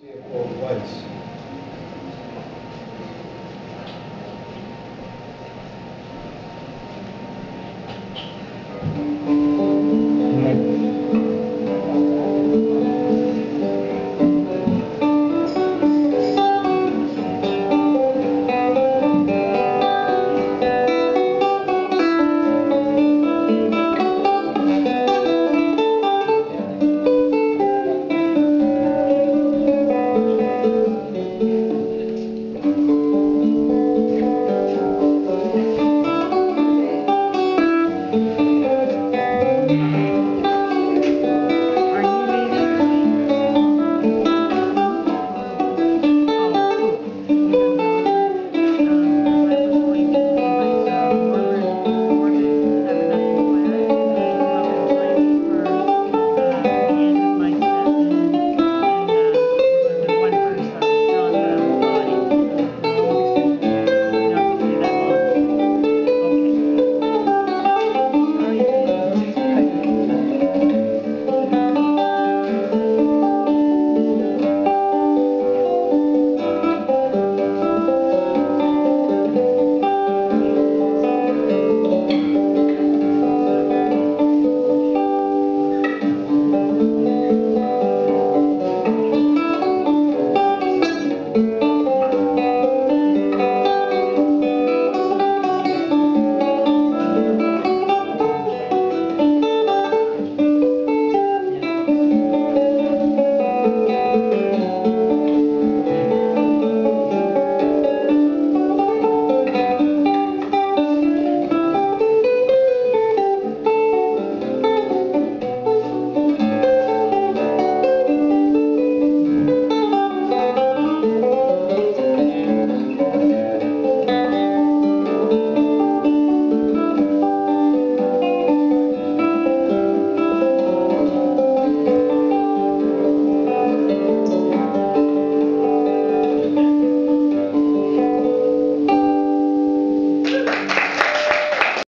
See a quote.